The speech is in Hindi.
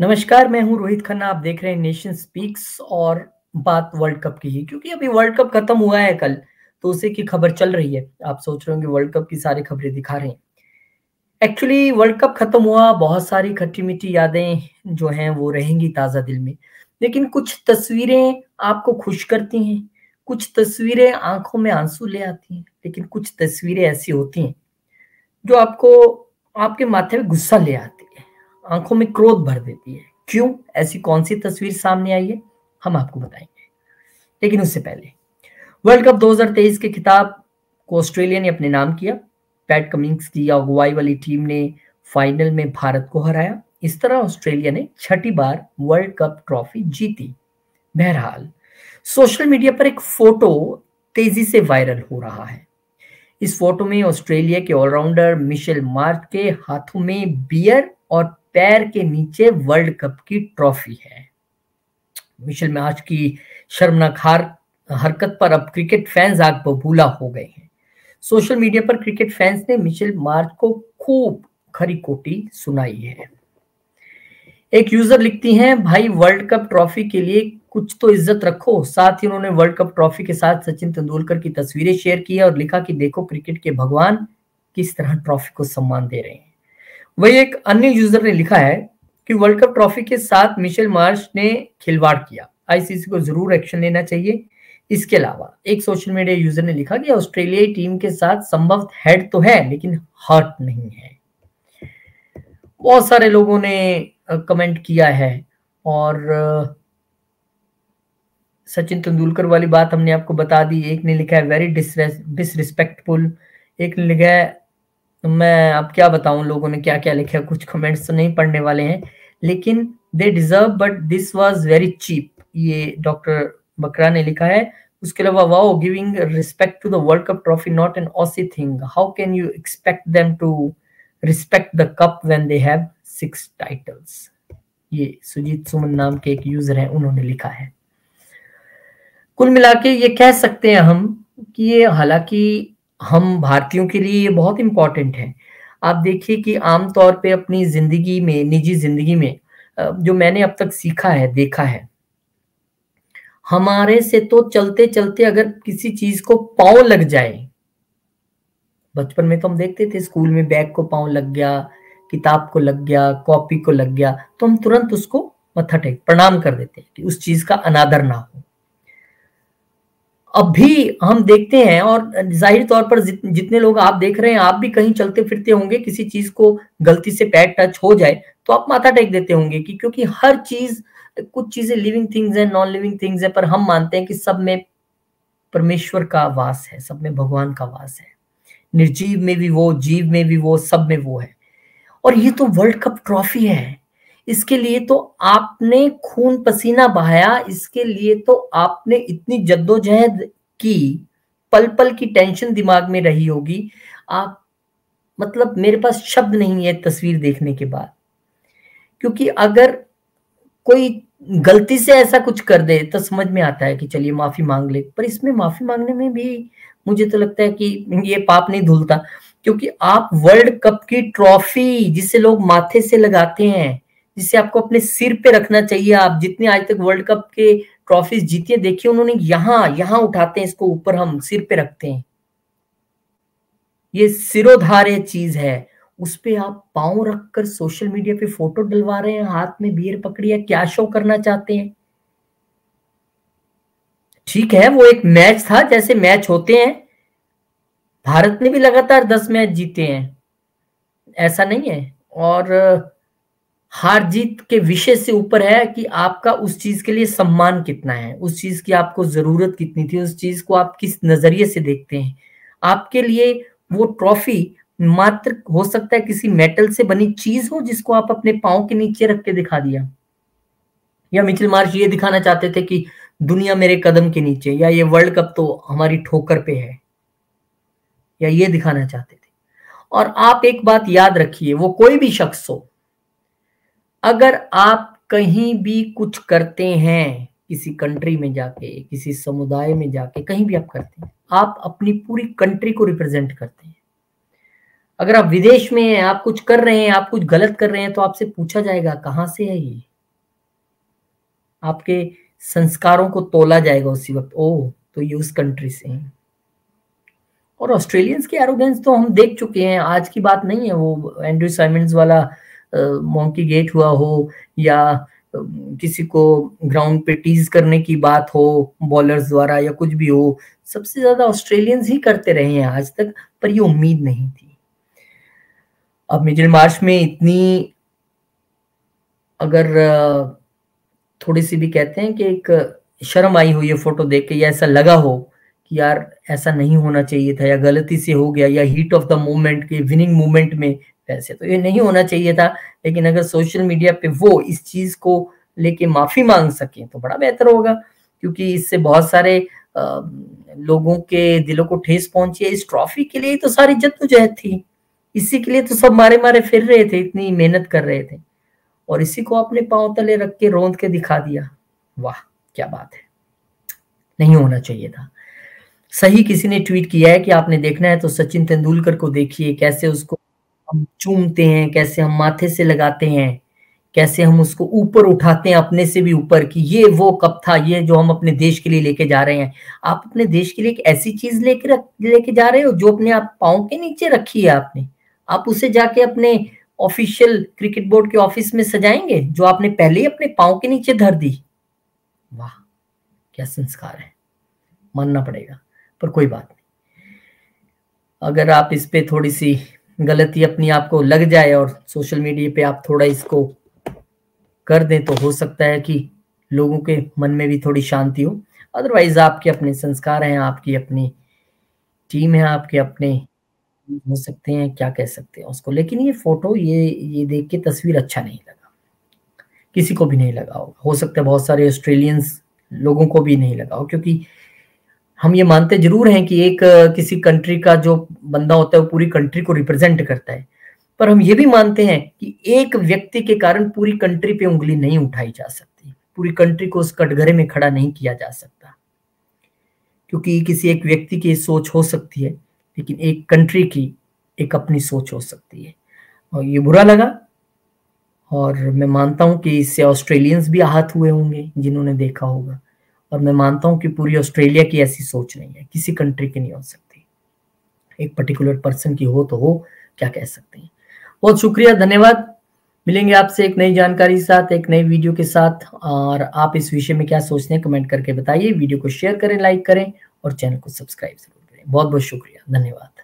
नमस्कार, मैं हूँ रोहित खन्ना। आप देख रहे हैं नेशन स्पीक्स और बात वर्ल्ड कप की ही, क्योंकि अभी वर्ल्ड कप खत्म हुआ है कल तो उसे की खबर चल रही है। आप सोच रहे होंगे वर्ल्ड कप की सारी खबरें दिखा रहे हैं। एक्चुअली वर्ल्ड कप खत्म हुआ, बहुत सारी खट्टी मीठी यादें जो हैं, वो रहेंगी ताज़ा दिल में। लेकिन कुछ तस्वीरें आपको खुश करती हैं, कुछ तस्वीरें आँखों में आँसू ले आती हैं, लेकिन कुछ तस्वीरें ऐसी होती हैं, जो आपको, आपके माथे में गुस्सा ले आती आँखों में क्रोध भर देती है। क्यों? ऐसी कौन सी तस्वीर सामने आई है? हम आपको बताएँगे। लेकिन उससे पहले, वर्ल्ड कप 2023 के खिताब को ऑस्ट्रेलिया ने अपने नाम किया। पैट कमिंग्स की अगुवाई वाली टीम ने फाइनल में भारत को हराया। इस तरह ऑस्ट्रेलिया ने छठी बार वर्ल्ड कप ट्रॉफी जीती। बहरहाल, सोशल मीडिया पर एक फ़ोटो तेज़ी से वायरल हो रहा है। इस फ़ोटो में ऑस्ट्रेलिया के ऑलराउंडर मिशेल मार्च के हाथों में बियर और पैर के नीचे वर्ल्ड कप की ट्रॉफी है। मिशेल मैच की शर्मनाक हार, हरकत पर अब क्रिकेट फैंस आग बबूला हो गए हैं। सोशल मीडिया पर क्रिकेट फैंस ने मिशेल मार्च को खूब खरी कोटी सुनाई है। एक यूज़र लिखती हैं, भाई, वर्ल्ड कप ट्रॉफी के लिए कुछ तो इज़्ज़त रखो। साथ ही उन्होंने वर्ल्ड कप ट्रॉफी के साथ सचिन तेंदुलकर की तस्वीरें शेयर की है और लिखा कि देखो क्रिकेट के भगवान किस तरह ट्रॉफी को सम्मान दे रहे हैं। वही एक अन्य यूज़र ने लिखा है कि वर्ल्ड कप ट्रॉफी के साथ मिशेल मार्च ने खिलवाड़ किया। आईसीसी को ज़रूर एक्शन लेना चाहिए। इसके अलावा एक सोशल मीडिया यूज़र ने लिखा कि ऑस्ट्रेलियाई टीम के साथ संभव हेड तो है, लेकिन हर्ट नहीं है। बहुत सारे लोगों ने कमेंट किया है और सचिन तेंदुलकर वाली बात हमने आपको बता दी। एक ने लिखा है वेरी डिसरिस्पेक्टफुल एक ने लिखा है मैं अब क्या बताऊँ, लोगों ने क्या क्या लिखा कुछ कमेंट्स तो नहीं पढ़ने वाले हैं, लेकिन they deserve but this was very cheap ये डॉक्टर बकरा ने लिखा है। उसके अलावा wow giving respect to the world cup trophy not an Aussie thing how can you expect them to respect the cup when they have six titles ये सुजीत सुमन नाम के एक यूज़र हैं, उन्होंने लिखा है। कुल मिला के ये कह सकते हैं हम कि ये हालाँकि हम भारतीयों के लिए ये बहुत इंपॉर्टेंट है। आप देखिए कि आमतौर पे अपनी ज़िंदगी में, निजी ज़िंदगी में जो मैंने अब तक सीखा है, देखा है, हमारे से तो चलते चलते अगर किसी चीज़ को पाव लग जाए, बचपन में तो हम देखते थे स्कूल में बैग को पाव लग गया, किताब को लग गया, कॉपी को लग गया तो हम तुरंत उसको मत्था टेक, प्रणाम कर देते हैं कि उस चीज़ का अनादर ना हो। अब भी हम देखते हैं और ज़ाहिर तौर पर जितने लोग आप देख रहे हैं, आप भी कहीं चलते फिरते होंगे, किसी चीज़ को गलती से पैर टच हो जाए तो आप माथा टेक देते होंगे कि क्योंकि हर चीज़, कुछ चीज़ें लिविंग थिंग्स है नॉन लिविंग थिंग्स है, पर हम मानते हैं कि सब में परमेश्वर का वास है, सब में भगवान का वास है। निर्जीव में भी वो, जीव में भी वो, सब में वो है। और ये तो वर्ल्ड कप ट्रॉफी है। इसके लिए तो आपने खून पसीना बहाया, इसके लिए तो आपने इतनी जद्दोजहद की पल पल की टेंशन दिमाग में रही होगी। आप मतलब मेरे पास शब्द नहीं है तस्वीर देखने के बाद। क्योंकि अगर कोई गलती से ऐसा कुछ कर दे तो समझ में आता है कि चलिए माफ़ी मांग ले। पर इसमें माफ़ी मांगने में भी मुझे तो लगता है कि ये पाप नहीं धुलता। क्योंकि आप वर्ल्ड कप की ट्रॉफी जिसे लोग माथे से लगाते हैं जिसे आपको अपने सिर पे रखना चाहिए। आप जितने आज तक वर्ल्ड कप के ट्रॉफीज जीती देखिए उन्होंने यहाँ यहाँ उठाते हैं, इसको ऊपर हम सिर पे रखते हैं। ये सिरोधार्य चीज़ है। उस पर आप पाँव रखकर सोशल मीडिया पे फ़ोटो डलवा रहे हैं, हाथ में बियर पकड़ी है क्या शो करना चाहते हैं? ठीक है, वो एक मैच था, जैसे मैच होते हैं। भारत ने भी लगातार दस मैच जीते हैं। ऐसा नहीं है। और हार जीत के विषय से ऊपर है कि आपका उस चीज़ के लिए सम्मान कितना है, उस चीज़ की आपको ज़रूरत कितनी थी, उस चीज़ को आप किस नज़रिए से देखते हैं। आपके लिए वो ट्रॉफी मात्र हो सकता है किसी मेटल से बनी चीज़ हो जिसको आप अपने पाओ के नीचे रख के दिखा दिया। या मिचिल मार्च ये दिखाना चाहते थे कि दुनिया मेरे कदम के नीचे या ये वर्ल्ड कप तो हमारी ठोकर पे है। या ये दिखाना चाहते थे। और आप एक बात याद रखिए, वो कोई भी शख्स हो अगर आप कहीं भी कुछ करते हैं, किसी कंट्री में जाके, किसी समुदाय में जाके, कहीं भी आप करते हैं, आप अपनी पूरी कंट्री को रिप्रेजेंट करते हैं। अगर आप विदेश में हैं, आप कुछ कर रहे हैं, आप कुछ गलत कर रहे हैं तो आपसे पूछा जाएगा, कहाँ से है ये? आपके संस्कारों को तोला जाएगा उसी वक्त, ओ तो ये उस कंट्री से है। और ऑस्ट्रेलियंस की एरोगेंस तो हम देख चुके हैं, आज की बात नहीं है, वो एंड्रू साइमंड्स वाला मोंकी गेट हुआ हो या किसी को ग्राउंड पे टीज करने की बात हो, बॉलर्स द्वारा या कुछ भी हो, सबसे ज़्यादा ऑस्ट्रेलियंस ही करते रहे हैं आज तक, पर ये उम्मीद नहीं थी। अब मिडिल मार्च में इतनी, अगर थोड़ी सी भी कहते हैं कि एक शर्म आई हो ये फ़ोटो देख के या ऐसा लगा हो कि यार ऐसा नहीं होना चाहिए था या गलती से हो गया या हीट ऑफ़ द मोमेंट के विनिंग मोमेंट में वैसे तो ये नहीं होना चाहिए था, लेकिन अगर सोशल मीडिया पे वो इस चीज़ को लेके माफ़ी मांग सके तो बड़ा बेहतर होगा, क्योंकि इससे बहुत सारे लोगों के दिलों को ठेस पहुँची है। इस ट्रॉफी के लिए तो सारी जद्दोजहद थी। इसी के लिए तो सब मारे मारे फिर रहे थे, इतनी मेहनत कर रहे थे। और इसी को अपने पाँव तले रख के रोंद के दिखा दिया। वाह, क्या बात है। नहीं होना चाहिए था। सही किसी ने ट्वीट किया है कि आपने देखना है तो सचिन तेंदुलकर को देखिए, कैसे उसको हम चूमते हैं, कैसे हम माथे से लगाते हैं, कैसे हम उसको ऊपर उठाते हैं अपने से भी ऊपर कि ये वो कब था, ये जो हम अपने देश के लिए लेके जा रहे हैं। आप अपने देश के लिए एक ऐसी चीज़ लेके रख, लेके जा रहे हो जो अपने आप पाओ के नीचे रखी है आपने। आप उसे जाके अपने ऑफिशियल क्रिकेट बोर्ड के ऑफ़िस में सजाएँगे, जो आपने पहले ही अपने पाओ के नीचे धर दी। वाह, क्या संस्कार है। मानना पड़ेगा, पर कोई बात नहीं। अगर आप इस पे थोड़ी सी गलती अपनी आपको लग जाए और सोशल मीडिया पे आप थोड़ा इसको कर दें तो हो सकता है कि लोगों के मन में भी थोड़ी शांति हो। अदरवाइज़ आपके अपने संस्कार हैं, आपकी अपनी टीम है, आपके अपने हो सकते हैं, क्या कह सकते हैं उसको। लेकिन ये फ़ोटो ये ये देख के तस्वीर अच्छा नहीं लगा। किसी को भी नहीं लगा हो सकता है बहुत सारे ऑस्ट्रेलियंस लोगों को भी नहीं लगा हो, क्योंकि हम ये मानते ज़रूर हैं कि एक किसी कंट्री का जो बंदा होता है, वो पूरी कंट्री को रिप्रेजेंट करता है। पर हम ये भी मानते हैं कि एक व्यक्ति के कारण पूरी कंट्री पे उंगली नहीं उठाई जा सकती। पूरी कंट्री को उस कटघरे में खड़ा नहीं किया जा सकता। क्योंकि किसी एक व्यक्ति की सोच हो सकती है, लेकिन एक कंट्री की एक अपनी सोच हो सकती है। और ये बुरा लगा। और मैं मानता हूँ कि इससे ऑस्ट्रेलियंस भी आहत हुए होंगे, जिन्होंने देखा होगा। और मैं मानता हूँ कि पूरी ऑस्ट्रेलिया की ऐसी सोच नहीं है, किसी कंट्री की नहीं हो सकती। एक पर्टिकुलर पर्सन की हो तो हो, क्या कह सकते हैं। बहुत शुक्रिया, धन्यवाद। मिलेंगे आपसे एक नई जानकारी के साथ, एक नई वीडियो के साथ। और आप इस विषय में क्या सोचते हैं कमेंट करके बताइए। वीडियो को शेयर करें लाइक करें और चैनल को सब्सक्राइब ज़रूर करें। बहुत बहुत शुक्रिया, धन्यवाद।